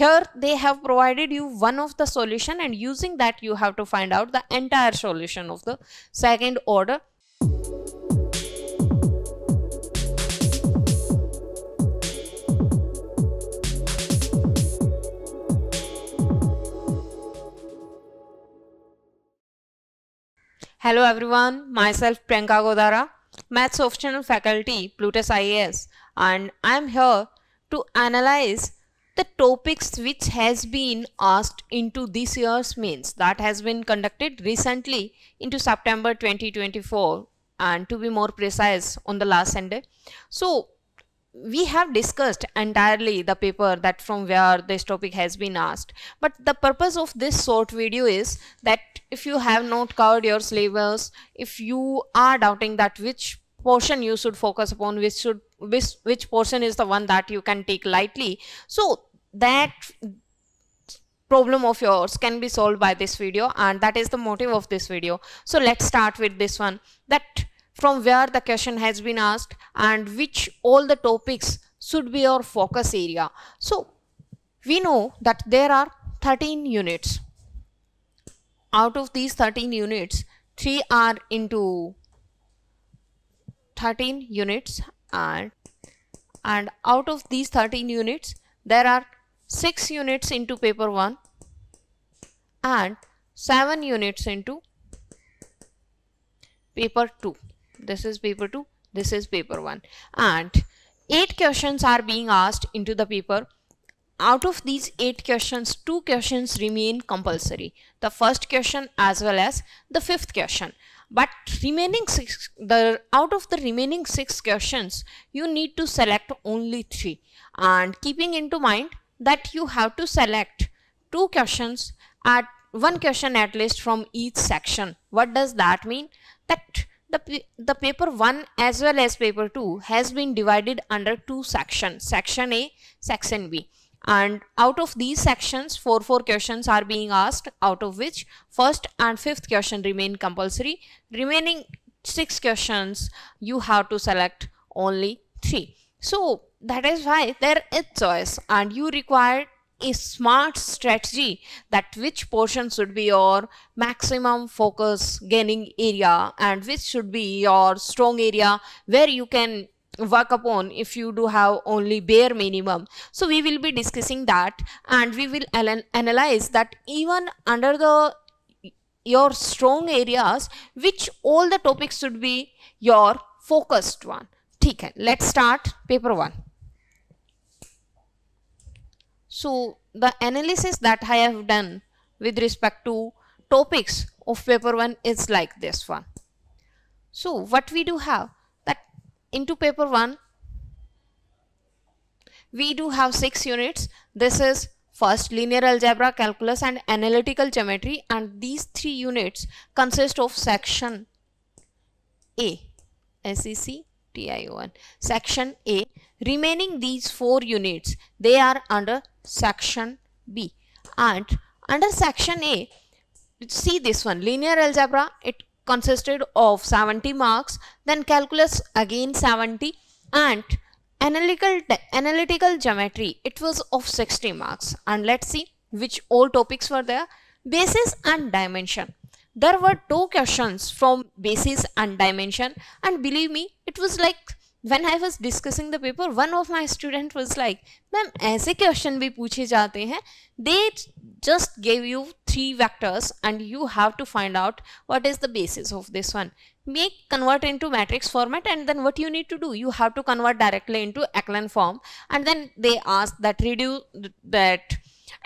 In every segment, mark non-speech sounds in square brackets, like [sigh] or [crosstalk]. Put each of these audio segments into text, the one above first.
here they have provided you one of the solution and using that you have to find out the entire solution of the second order. Hello everyone, myself Priyanka Godara, Maths Optional Faculty, Plutus IAS and I am here to analyze the topics which has been asked into this year's mains that has been conducted recently into September 2024 and to be more precise on the last Sunday. So we have discussed entirely the paper that from where this topic has been asked but the purpose of this short video is that if you have not covered your syllabus if you are doubting that which portion you should focus upon which should which which portion is the one that you can take lightly so that problem of yours can be solved by this video and that is the motive of this video so let's start with this one that from where the question has been asked and which all the topics should be your focus area. So we know that there are 13 units. Out of these 13 units, 3 are into 13 units and and out of these 13 units there are 6 units into paper 1 and 7 units into paper 2 this is paper 2 this is paper 1 and 8 questions are being asked into the paper. Out of these 8 questions 2 questions remain compulsory. The first question as well as the fifth question. But remaining six the out of the remaining six questions you need to select only three. And keeping into mind that you have to select two questions at one question at least from each section. What does that mean? That the, the paper 1 as well as paper 2 has been divided under two sections section a section b. And out of these sections four four questions are being asked out of which first and fifth question remain compulsory. Remaining six questions you have to select only three. So that is why there is choice and you require a smart strategy that which portion should be your maximum focus gaining area and which should be your strong area where you can work upon if you do have only bare minimum. So we will be discussing that and we will analyze that even under the your strong areas which all the topics should be your focused one. Okay, let's start paper 1 so the analysis that I have done with respect to topics of paper 1 is like this one. So what we do have that into paper 1 we do have six units. This is first linear algebra calculus and analytical geometry. And these three units consist of section a sec TIO1 section A remaining these four units they are under section B. And under section A see this one linear algebra it consisted of 70 marks then calculus again 70 and analytical analytical geometry it was of 60 marks. And let's see which all topics were there. Basis and dimension. There were two questions from basis and dimension and believe me it was like when I was discussing the paper one of my student was like ma'am ऐसे question भी पूछे जाते हैं they just gave you three vectors and you have to find out what is the basis of this one make convert into matrix format and then what you need to do you have to convert directly into echelon form and then they ask that reduce that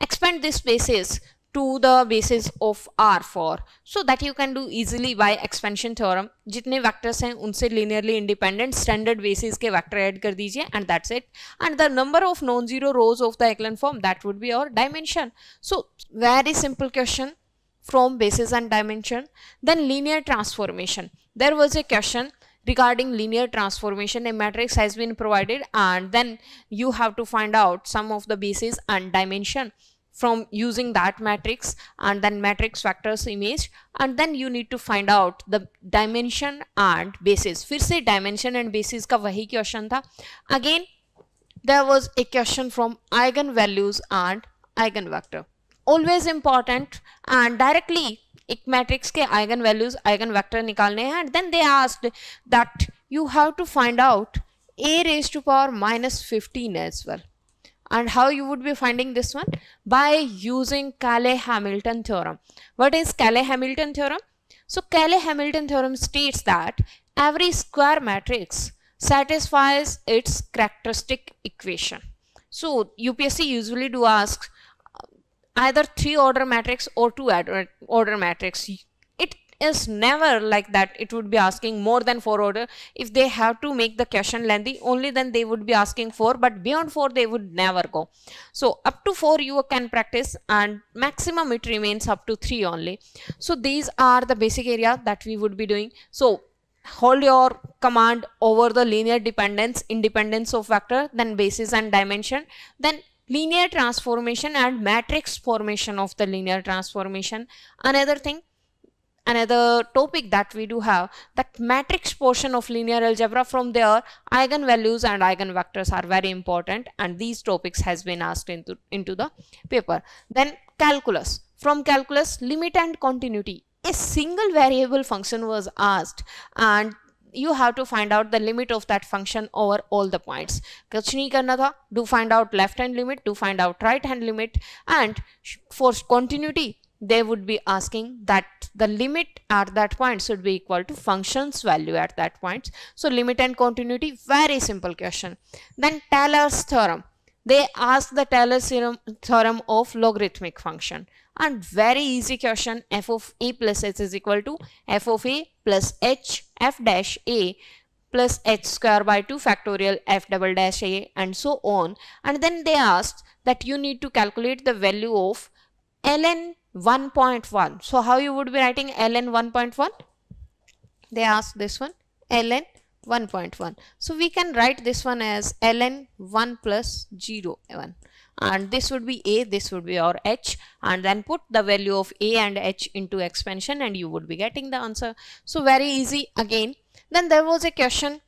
expand this basis to the basis of R4 so that you can do easily by expansion theorem जितने vectors हैं उनसे linearly independent standard basis के vector add कर दीजिए and that's it and the number of non-zero rows of the echelon form that would be our dimension so very simple question from basis and dimension then linear transformation there was a question regarding linear transformation a matrix has been provided and then you have to find out some of the basis and dimension from using that matrix and then matrix vectors image and then you need to find out the dimension and basis फिर से dimension and basis का वही question था again there was a question from eigenvalues and eigenvector always important and directly एक matrix के eigen values eigen vector निकालने हैं and then they asked that you have to find out a raised to power minus 15 as well and how you would be finding this one? By using Cayley-Hamilton theorem. What is Cayley-Hamilton theorem? So Cayley-Hamilton theorem states that every square matrix satisfies its characteristic equation. So UPSC usually do ask uh, either three order matrix or two order matrix is never like that. It would be asking more than four order. If they have to make the question lengthy only then they would be asking four but beyond four they would never go. So up to four you can practice and maximum it remains up to three only. So these are the basic area that we would be doing. So hold your command over the linear dependence independence of vector then basis and dimension then linear transformation and matrix formation of the linear transformation. Another thing, another topic that we do have, that matrix portion of linear algebra from there, eigenvalues and eigenvectors are very important and these topics has been asked into, into the paper. Then calculus. From calculus, limit and continuity. A single variable function was asked and you have to find out the limit of that function over all the points nahi karna tha do find out left hand limit do find out right hand limit and for continuity they would be asking that the limit at that point should be equal to function's value at that point. So limit and continuity very simple question. Then Taylor's theorem. They ask the Taylor's theorem of logarithmic function. And very easy question f of a plus h is equal to f of a plus h f dash a plus h square by 2 factorial f double dash a and so on. And then they asked that you need to calculate the value of ln 1.1 so how you would be writing ln 1.1 they asked this one ln 1.1 so we can write this one as ln 1 plus 0 1 and this would be a this would be our h and then put the value of a and h into expansion and you would be getting the answer. So very easy again. Then there was a question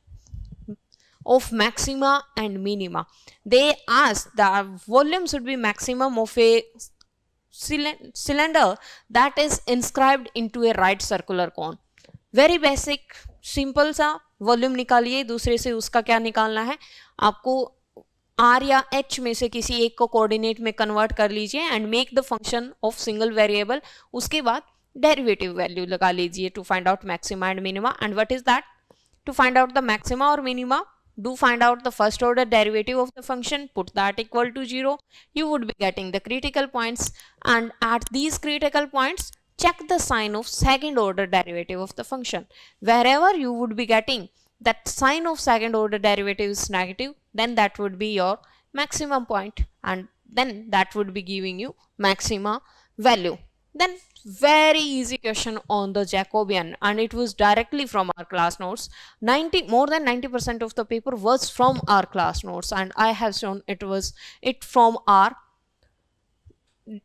of maxima and minima. They asked the volume should be maximum of a cylinder that is inscribed into a right circular cone. Very basic, simple सा volume निकालिए, दूसरे से उसका क्या निकालना है? आपको are या एच में से किसी एक को कोऑर्डिनेट में कन्वर्ट कर लीजिए and make the function of single variable उसके बाद डेरिवेटिव वैल्यू लगा लीजिए to find out maxima and minima and what is that to find out the maxima और minima do find out the first order derivative of the function put that equal to 0 you would be getting the critical points. And at these critical points check the sign of second order derivative of the function. Wherever you would be getting that sign of second order derivative is negative then that would be your maximum point. And then that would be giving you maxima value. Then very easy question on the Jacobian and it was directly from our class notes. 90 more than 90 percent of the paper was from our class notes and I have shown it was it from our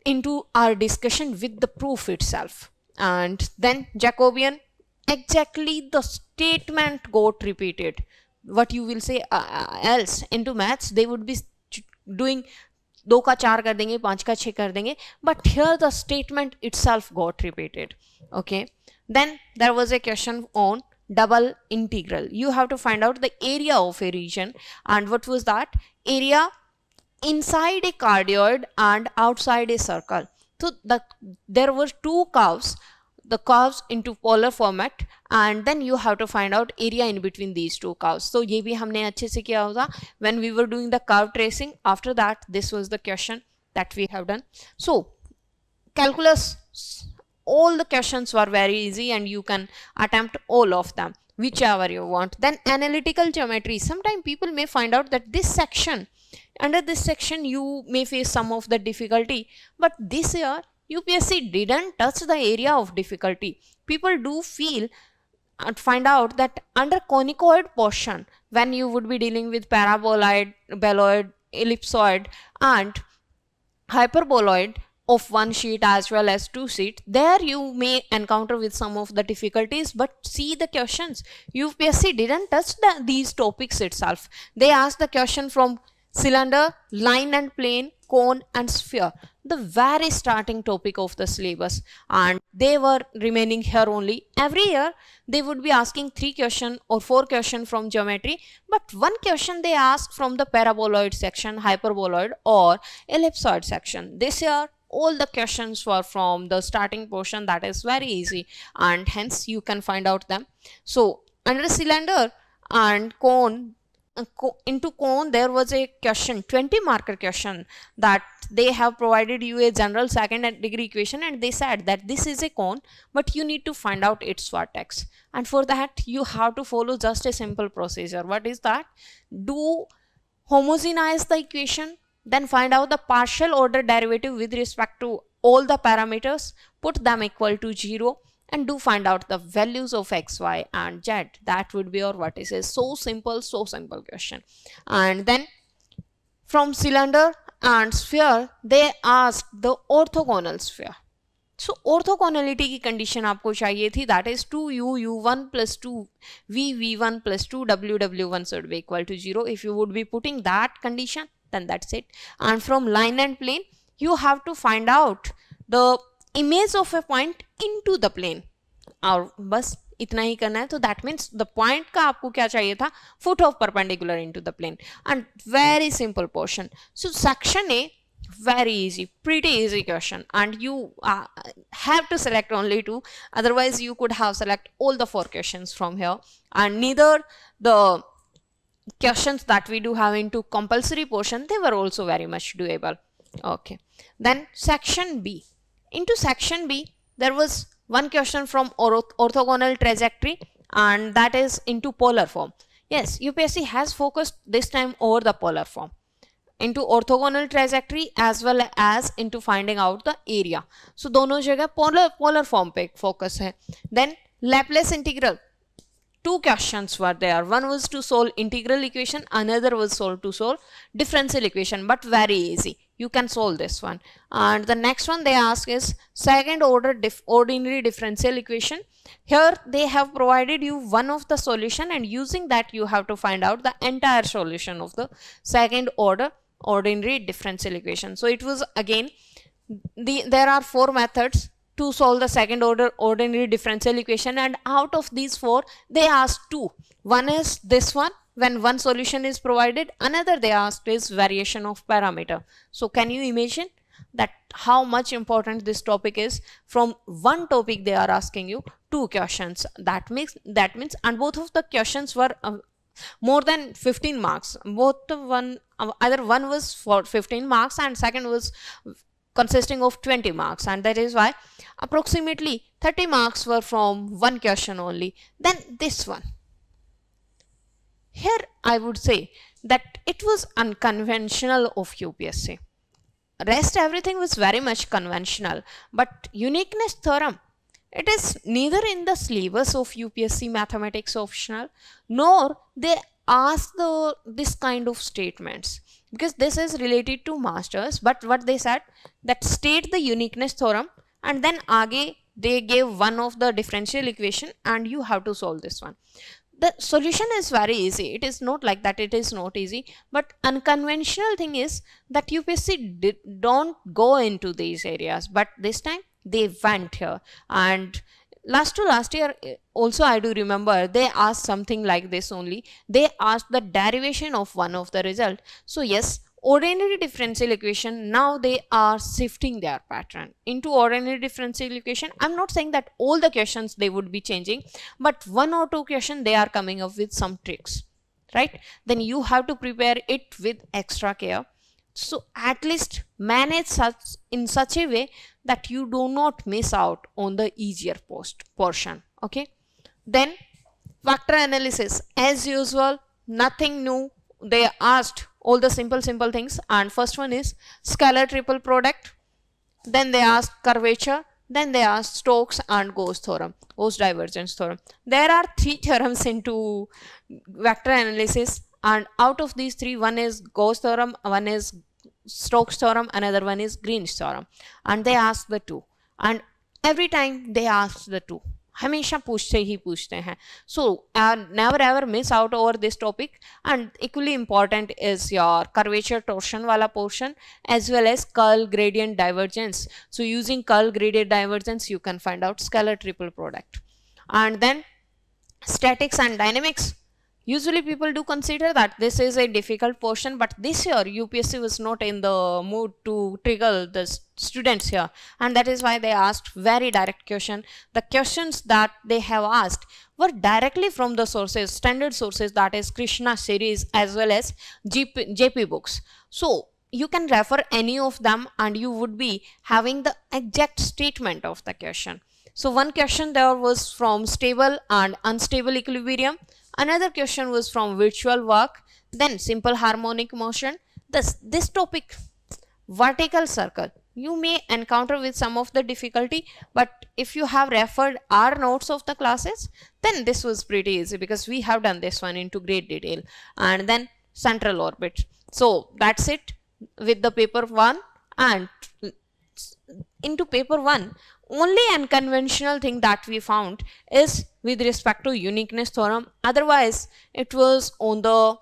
into our discussion with the proof itself. And then Jacobian exactly the statement got repeated. What you will say uh, uh, else into maths they would be doing दो का चार कर देंगे, पाँच का छ कर देंगे but here the statement itself got repeated okay then there was a question on double integral you have to find out the area of a region and what was that area inside a cardioid and outside a circle तो there were two curves the curves into polar format and then you have to find out area in between these two curves. So ye bhi humne achhe se kiya hoga. When we were doing the curve tracing after that this was the question that we have done. So calculus all the questions were very easy and you can attempt all of them whichever you want. Then analytical geometry. Sometimes people may find out that this section under this section you may face some of the difficulty. But this year UPSC didn't touch the area of difficulty. People do feel and find out that under conicoid portion, when you would be dealing with paraboloid, boloid, ellipsoid and hyperboloid of one sheet as well as two sheet, there you may encounter with some of the difficulties but see the questions. UPSC didn't touch the, these topics itself. They asked the question from cylinder, line and plane, cone and sphere. The very starting topic of the syllabus and they were remaining here only. Every year they would be asking three question or four question from geometry but one question they ask from the paraboloid section, hyperboloid or ellipsoid section. This year all the questions were from the starting portion that is very easy and hence you can find out them. So under cylinder and cone into cone there was a question 20 marker question that they have provided you a general second degree equation and they said that this is a cone but you need to find out its vertex. And for that you have to follow just a simple procedure. What is that? Do homogenize the equation then find out the partial order derivative with respect to all the parameters put them equal to 0 and do find out the values of x, y and z. That would be your vertices. So simple, so simple question. And then from cylinder and sphere, they asked the orthogonal sphere. So orthogonality की condition आपको चाहिए थी that is 2u u1 plus 2 v v1 plus 2 w w1 should be equal to 0 if you would be putting that condition then that's it and from line and plane you have to find out the image of a point into the plane और बस इतना ही करना है तो that means the point का आपको क्या चाहिए था? Foot of perpendicular into the plane and very simple portion so section A very easy pretty easy question and you have to select only two otherwise you could have select all the four question from here and neither the question that we do have into compulsory portion they were also very much doable okay then section B into section b there was one question from orthogonal trajectory and that is into polar form. Yes, UPSC has focused this time over the polar form into orthogonal trajectory as well as into finding out the area. So दोनों जगह polar polar form पे focus है. Then Laplace integral. Two questions were there. One was to solve integral equation, another was solve to solve differential equation, but very easy you can solve this one. And the next one they ask is second order dif ordinary differential equation. Here they have provided you one of the solution and using that you have to find out the entire solution of the second order ordinary differential equation. So it was again the there are four methods to solve the second order ordinary differential equation. And out of these four they asked two. One is this one when one solution is provided another they asked is variation of parameter. So can you imagine that how much important this topic is? From one topic they are asking you two questions. That makes that means and both of the questions were uh, more than 15 marks. Both one uh, either one was for 15 marks and second was consisting of 20 marks. And that is why approximately 30 marks were from one question only. Then this one here I would say that it was unconventional of UPSC. Rest everything was very much conventional but uniqueness theorem it is neither in the syllabus of UPSC mathematics optional nor they ask the this kind of statements because this is related to masters but what they said that state the uniqueness theorem and then age they gave one of the differential equation and you have to solve this one the solution is very easy. It is not like that. It is not easy. But unconventional thing is that UPSC did, don't go into these areas. But this time they went here. And last to last year eh, also I do remember they asked something like this only. They asked the derivation of one of the result. So yes ordinary differential equation now they are shifting their pattern into ordinary differential equation. I'm not saying that all the questions they would be changing but one or two question they are coming up with some tricks right? Then you have to prepare it with extra care. So at least manage such in such a way that you do not miss out on the easier post portion okay? Then vector analysis. As usual nothing new. They asked all the simple simple things. And first one is scalar triple product. Then they ask curvature. Then they ask Stokes and Gauss theorem Gauss divergence theorem. There are three [laughs] theorems into vector analysis. And out of these three one is Gauss theorem one is Stokes theorem another one is Green's theorem. And they ask the two. And every time they ask the two हमेशा पूछते ही पूछते हैं। So never ever miss out over this topic and equally important is your curvature torsion वाला portion as well as curl gradient divergence so using curl gradient divergence you can find out scalar triple product and then statics and dynamics. Usually people do consider that this is a difficult portion but this year UPSC was not in the mood to trigger the students here. And that is why they asked very direct question. The questions that they have asked were directly from the sources standard sources that is Krishna series as well as GP, JP books. So you can refer any of them and you would be having the exact statement of the question. So one question there was from stable and unstable equilibrium Another question was from virtual work, then simple harmonic motion. This, this topic, vertical circle, you may encounter with some of the difficulty, but if you have referred our notes of the classes, then this was pretty easy because we have done this one into great detail. And then central orbit. So that's it with the paper 1 and into paper 1 only unconventional thing that we found is with respect to uniqueness theorem. Otherwise it was on the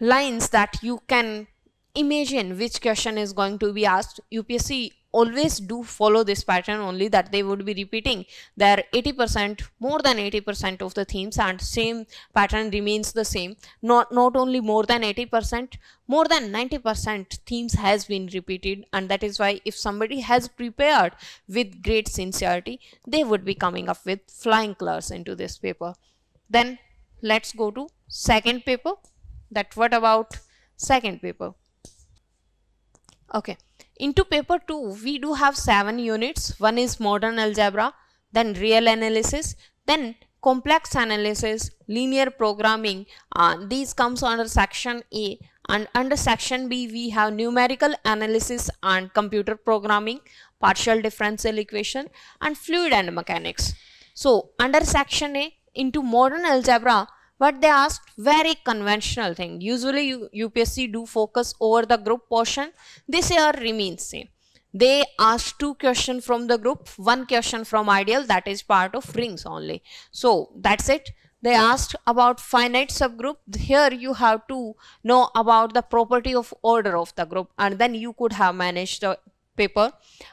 lines that you can imagine which question is going to be asked. UPSC always do follow this pattern only that they would be repeating their 80% more than 80% of the themes and same pattern remains the same. Not not only more than 80% more than 90% themes has been repeated and that is why if somebody has prepared with great sincerity they would be coming up with flying colors into this paper. Then let's go to second paper. That what about second paper? Okay into paper 2, we do have 7 units. One is modern algebra, then real analysis, then complex analysis, linear programming. Uh, these comes under section A and under section B we have numerical analysis and computer programming, partial differential equation and fluid and mechanics. So under section A into modern algebra but they asked very conventional thing. Usually UPSC do focus over the group portion. This year remains same. They asked two question from the group, one question from ideal that is part of rings only. So that's it. They asked about finite subgroup. Here you have to know about the property of order of the group and then you could have managed the paper.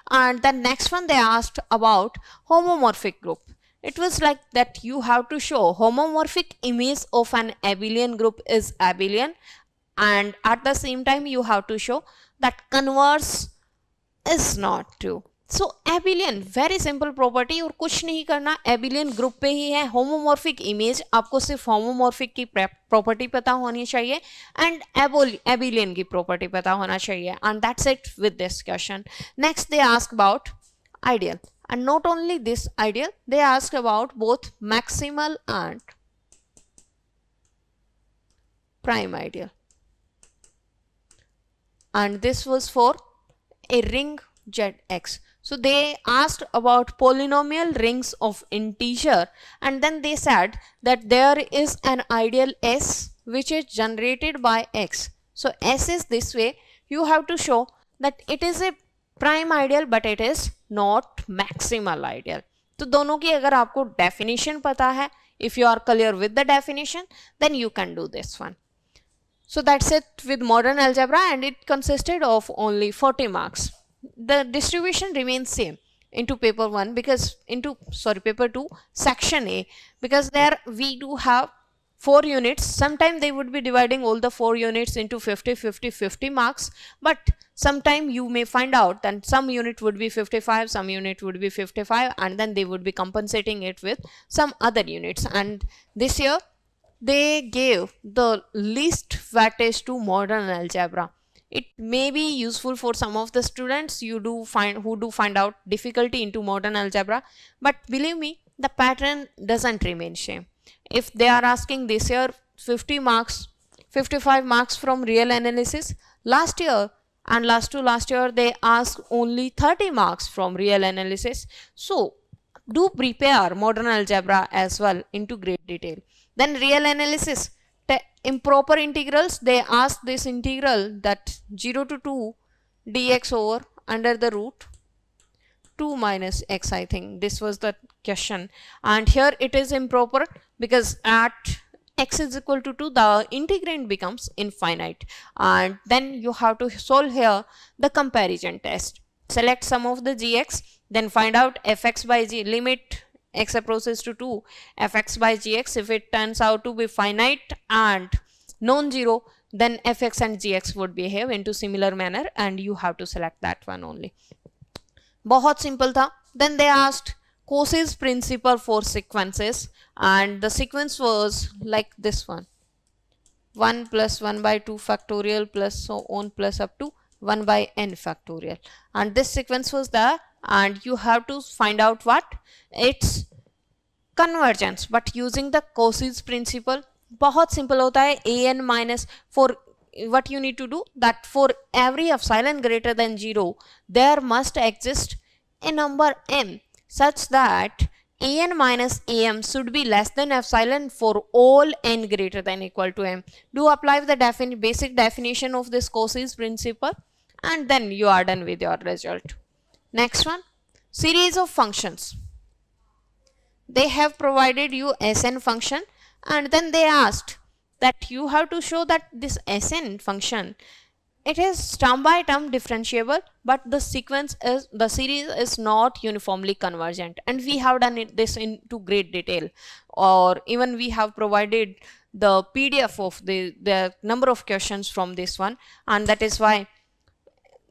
And the next one they asked about homomorphic group it was like that you have to show homomorphic image of an abelian group is abelian and at the same time you have to show that converse is not true so एबिलियन very simple property और कुछ नहीं करना abelian group पे ही है homomorphic image आपको सिर्फ homomorphic की property पता होनी चाहिए एंड एबिलियन की प्रॉपर्टी पता होना चाहिए and that's it with this question next they ask about ideal and not only this ideal they asked about both maximal and prime ideal and this was for a ring zx so they asked about polynomial rings of integer and then they said that there is an ideal s which is generated by x. So s is this way. You have to show that it is a prime ideal but it is not maximal ideal तो दोनों की अगर आपको definition पता है if you are clear with the definition then you can do this one so that's it with modern algebra and it consisted of only 40 marks the distribution remains same into paper 1 because into sorry paper 2 section A because there we do have four units. Sometime they would be dividing all the four units into 50 50 50 marks. But sometime you may find out that some unit would be 55 some unit would be 55 and then they would be compensating it with some other units. And this year they gave the least weightage to modern algebra. It may be useful for some of the students you do find who do find out difficulty into modern algebra. But believe me the pattern doesn't remain same if they are asking this year 50 marks 55 marks from real analysis last year and last to last year they ask only 30 marks from real analysis. So do prepare modern algebra as well into great detail. Then real analysis improper integrals they ask this integral that 0 to 2 dx over under the root 2 minus x I think. This was the question. And here it is improper because at x is equal to 2 the integrand becomes infinite. And then you have to solve here the comparison test. Select some of the gx then find out fx by g limit x approaches to 2 fx by gx if it turns out to be finite and non-zero then fx and gx would behave into similar manner and you have to select that one only बहुत simple था then they asked Cauchy's principle for sequences and the sequence was like this one 1 plus 1 by 2 factorial plus so on plus up to 1 by n factorial and this sequence was there and you have to find out what its convergence but using the Cauchy's principle बहुत simple होता है a n minus for what you need to do that for every epsilon greater than 0 there must exist a number m such that an minus am should be less than epsilon for all n greater than equal to m. Do apply the defin basic definition of this Cauchy's principle and then you are done with your result. Next one, series of functions. They have provided you Sn function and then they asked that you have to show that this Sn function it is term by term differentiable but the sequence is the series is not uniformly convergent. And we have done it, this into great detail. Or even we have provided the pdf of the the number of questions from this one. And that is why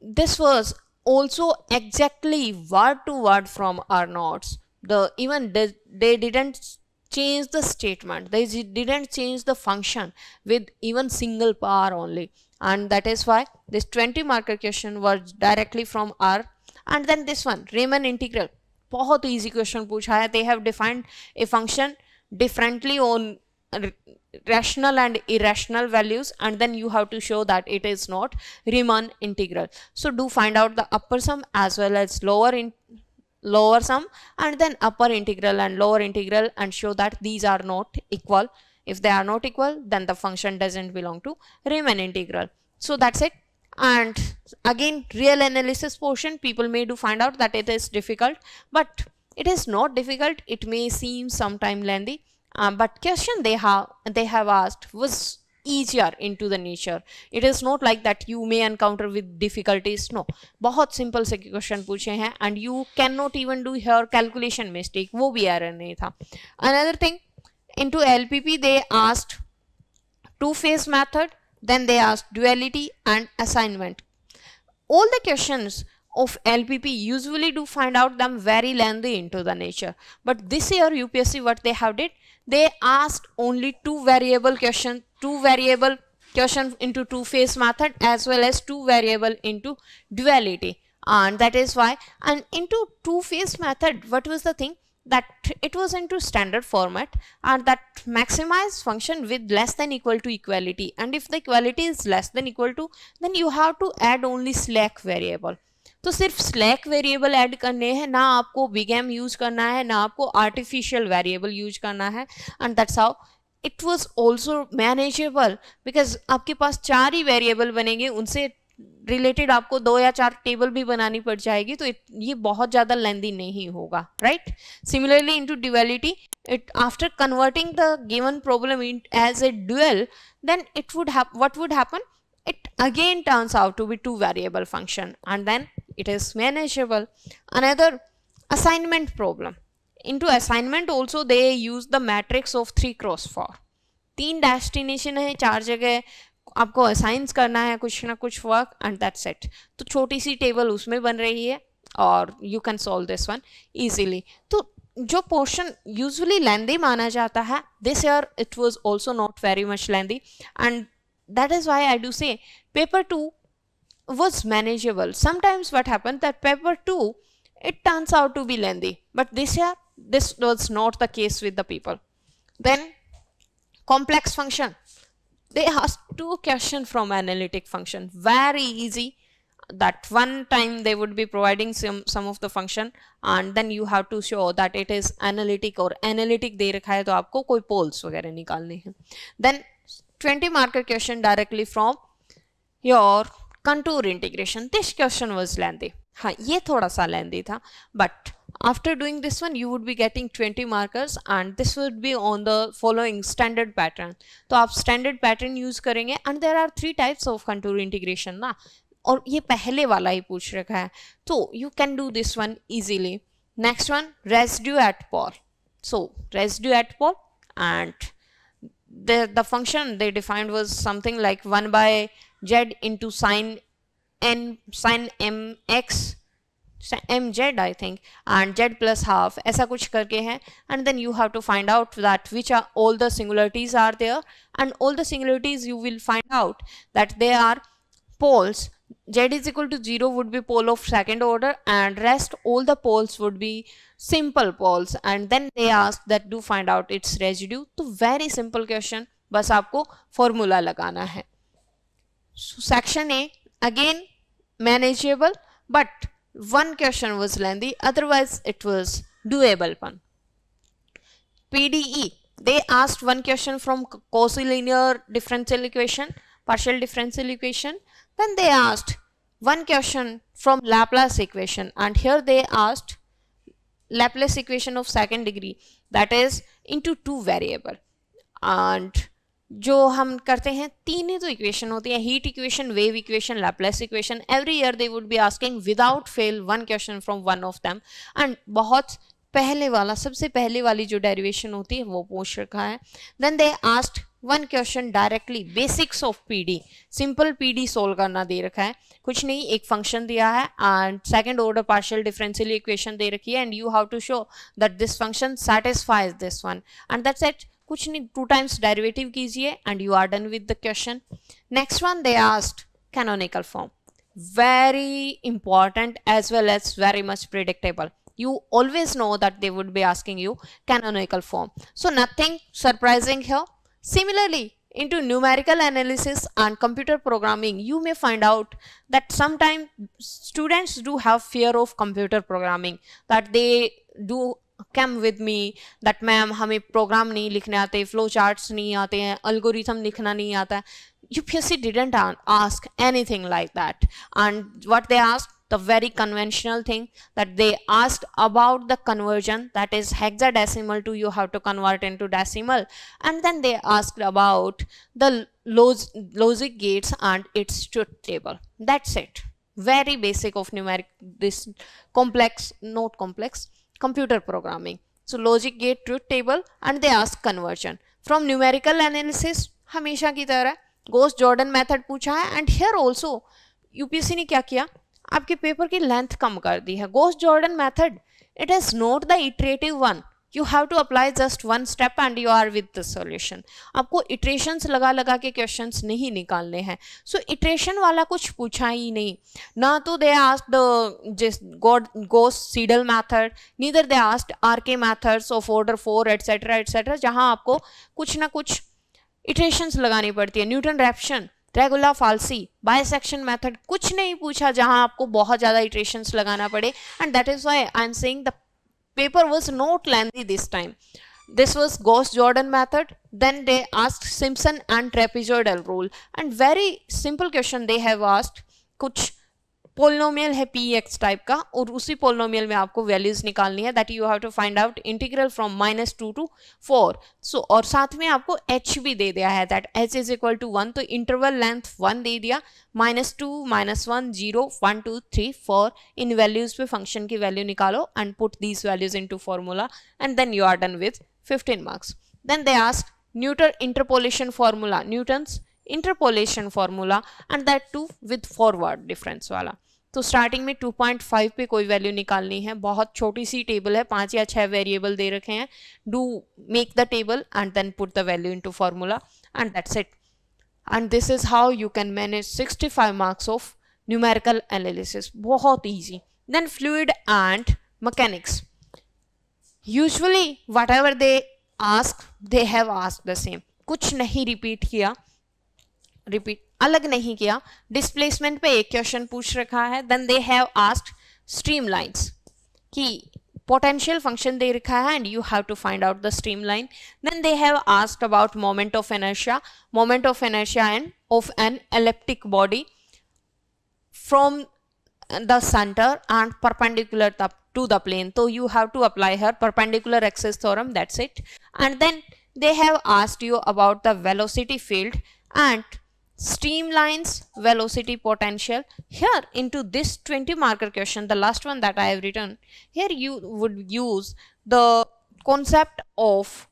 this was also exactly word to word from our notes the even they, they didn't change the statement they didn't change the function with even single power only and that is why this 20 marker question was directly from R and then this one Riemann integral बहुत easy question पूछा है they have defined a function differently on rational and irrational values and then you have to show that it is not Riemann integral so do find out the upper sum as well as lower in lower sum and then upper integral and lower integral and show that these are not equal if they are not equal, then the function doesn't belong to Riemann integral. So that's it. And again, real analysis portion, people may do find out that it is difficult, but it is not difficult. It may seem sometime lengthy, um, but question they have they have asked was easier into the nature it is not like that you may encounter with difficulties no बहुत simple से question पूछे हैं and you cannot even do here calculation mistake वो भी error नहीं था another thing into LPP they asked two-phase method then they asked duality and assignment all the questions of LPP usually do find out them very lengthy into the nature. But this year UPSC what they have did they asked only two variable question two variable question into two phase method as well as two variable into duality. And that is why and into two phase method what was the thing? That it was into standard format and that maximize function with less than equal to equality. And if the equality is less than equal to then you have to add only slack variable तो सिर्फ़ slack variable add करने हैं ना आपको big M use करना है ना आपको आर्टिफिशियल वेरिएबल यूज़ करना है and that's how it was also manageable because आपके पास चार ही वेरिएबल बनेंगे उनसे रिलेटेड आपको दो या चार टेबल भी बनानी पड़ जाएगी तो ये बहुत ज़्यादा लेंदी नहीं होगा right similarly into duality it after converting the given problem in, as a dual then it would have what would happen? It again turns out to be two variable function and it is manageable. Another assignment problem. Into assignment also they use the matrix of 3 cross 4 तीन destination है, चार जगह आपको assigns करना है, कुछ ना कुछ वर्क एंड दैट सेट तो छोटी सी टेबल उसमें बन रही है, और you can solve this one easily तो जो पोर्शन यूजली लेंदी माना जाता है this year it was also not very much lengthy and that is why I do say, paper 2 was manageable. Sometimes what happened that paper 2 it turns out to be lengthy but this year this was not the case with the people. Then complex function they asked two questions from analytic function very easy that one time they would be providing some some of the function and then you have to show that it is analytic or analytic दे रखा है तो आपको कोई poles वगैरह निकालने हैं then 20 marker question directly from your contour integration this question was lengthy हाँ ये थोड़ा सा लेंदी था but after doing this one you would be getting 20 markers and this would be on the following standard pattern तो आप standard pattern use करेंगे and there are three types of contour integration ना, और ये पहले वाला ही पूछ रखा है। तो you can do this one easily next one residue at pole so residue at pole and the function they defined was something like one by z into sine n sine m x m z I think and z plus half ऐसा कुछ करके है and then you have to find out that which are all the singularities are there and all the singularities you will find out that they are poles z is equal to zero would be pole of second order and rest all the poles would be simple poles and then they ask that do find out its residue तो very simple question बस आपको formula लगाना है। So section A again manageable but one question was lengthy otherwise it was doable one. PDE they asked one question from Cauchy linear differential equation partial differential equation. Then they asked one question from Laplace equation and here they asked Laplace equation of second degree that is into two variable. And जो हम करते हैं, तीन ही तो equation होती है heat equation wave equation Laplace equation every year they would be asking without fail one question from one of them and बहुत पहले वाला, सबसे पहले वाली जो डेरिवेशन होती है, वो पूछ रखा है। Then they asked one question directly basics of PD simple PD solve करना दे रखा है। कुछ नहीं, एक फ़ंक्शन दिया है and second order partial differential equation दे रखी है and you have to show that this function satisfies this one and that's it कुछ नहीं टू टाइम्स डेरिवेटिव कीजिए and you are done with the question next one they asked canonical form very important as well as very much predictable you always know that they would be asking you canonical form so nothing surprising here similarly into numerical analysis and computer programming you may find out that sometimes students do have fear of computer programming that they do come with me that ma'am हमें programme नहीं लिखने आते flow charts नहीं आते हैं algorithm लिखना नहीं आता है UPSC didn't ask anything like that and what they asked the very conventional thing that they asked about the conversion that is hexadecimal to you have to convert into decimal and then they asked about the logic gates and its truth table that's it very basic of numeric this complex not complex Computer programming. So logic gate truth table and they ask conversion. From numerical analysis हमेशा की तरह ghost Jordan method पूछा है and here also UPSC ने क्या किया आपके paper की लेंथ कम कर दी है Gauss Jordan method it is not the iterative one you have to apply just one step and you are with the solution आपको इटरेशंस लगा लगा के क्वेश्चंस नहीं निकालने हैं। सो so, इटरेशन वाला कुछ पूछा ही नहीं। ना तो दे आस्ट जिस God Gauss Seidel method neither they asked R K methods of order four etcetera etcetera जहाँ आपको कुछ ना कुछ इटरेशंस लगानी पड़ती है। Newton Raphson regular falsi bisection method कुछ नहीं पूछा जहाँ आपको बहुत ज़्यादा इटरेशंस लगाना पड़े। And that is why I am saying the paper was not lengthy this time. This was Gauss-Jordan method. Then they asked Simpson and trapezoidal rule. And very simple question they have asked. कुछ polynomial है P x type का, और उसी polynomial में आपको values निकालनी है that you have to find out integral from minus two to four so और साथ में आपको एच भी दे दिया है that H is equal to one तो इंटरवल लेंथ वन दे दिया minus two minus one zero one two three four इन वैल्यूज़ पे फ़ंक्शन की वैल्यू निकालो and put these values into formula and then you are done with fifteen marks then they ask Newton interpolation formula Newton's interpolation formula and that too with forward difference वाला तो starting में 2.5 पे कोई value निकालनी है। बहुत छोटी सी table है, पाँच या छह वेरिएबल दे रखे हैं। Do make the table and then put the value into formula and that's it and this is how you can manage 65 marks of numerical analysis बहुत easy then fluid and mechanics usually whatever they ask they have ask the same कुछ नहीं repeat किया। Repeat अलग नहीं किया। Displacement पे एक question पूछ रखा है। Then they have asked stream की पोटेंशियल फ़ंक्शन दे रखा है and you have to find out the stream line then they have asked about moment of inertia moment of inertia and of an elliptic body from the centre and perpendicular to the plane तो you have to apply her perpendicular axis theorem that's it and then they have asked you about the velocity field and streamlines velocity potential. Here into this 20 marker question the last one that i have written here you would use the concept of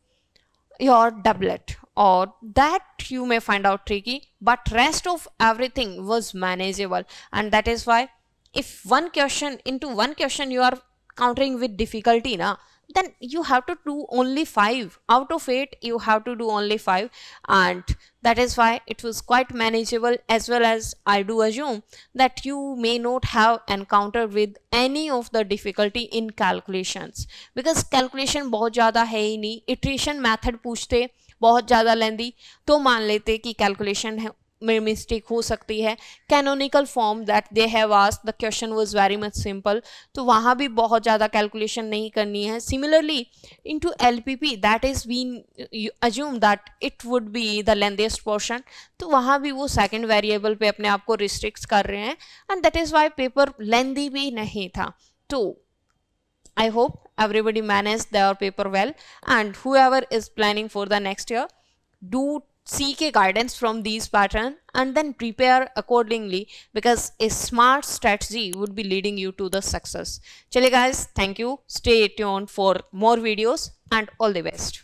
your doublet or that you may find out tricky but rest of everything was manageable. And that is why if one question into one question you are countering with difficulty na then you have to do only 5 out of 8 you have to do only 5 and that is why it was quite manageable as well as I do assume that you may not have encountered with any of the difficulty in calculations because calculation बहुत ज़्यादा है ही नहीं iteration method पूछते बहुत ज़्यादा लेंदी तो मान लेते कि कैलकुलेशन है में मिस्टेक हो सकती है। Canonical form that they have ask the question was very much simple तो वहाँ भी बहुत ज़्यादा कैलकुलेशन नहीं करनी है। Similarly into LPP that is been assume that it would be the lengthiest portion तो वहाँ भी वो सेकेंड वेरिएबल पे अपने आप को रिस्ट्रिक्ट कर रहे हैं and that is why paper lengthy भी नहीं था। तो I hope everybody managed their paper well, and whoever is planning for the next year, do seek a guidance from these pattern and then prepare accordingly because a smart strategy would be leading you to the success. Chale guys, thank you. Stay tuned for more videos and all the best.